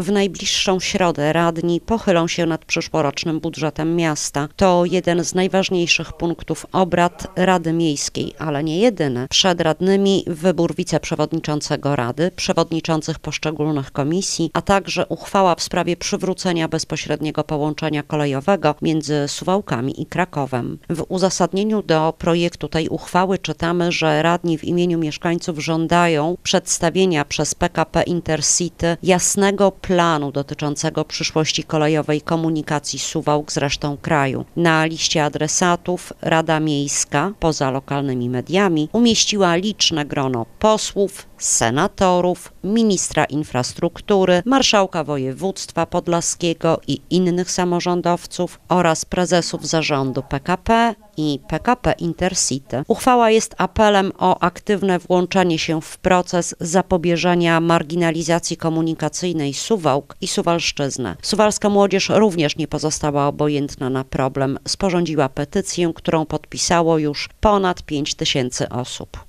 W najbliższą środę radni pochylą się nad przyszłorocznym budżetem miasta. To jeden z najważniejszych punktów obrad Rady Miejskiej, ale nie jedyny. Przed radnymi wybór wiceprzewodniczącego Rady, przewodniczących poszczególnych komisji, a także uchwała w sprawie przywrócenia bezpośredniego połączenia kolejowego między Suwałkami i Krakowem. W uzasadnieniu do projektu tej uchwały czytamy, że radni w imieniu mieszkańców żądają przedstawienia przez PKP Intercity jasnego planu dotyczącego przyszłości kolejowej komunikacji Suwałk z resztą kraju. Na liście adresatów Rada Miejska, poza lokalnymi mediami, umieściła liczne grono posłów, senatorów, ministra infrastruktury, marszałka województwa podlaskiego i innych samorządowców oraz prezesów zarządu PKP i PKP Intercity. Uchwała jest apelem o aktywne włączenie się w proces zapobieżenia marginalizacji komunikacyjnej Suwałk i Suwalszczyzny. Suwalska młodzież również nie pozostała obojętna na problem. Sporządziła petycję, którą podpisało już ponad 5 tysięcy osób.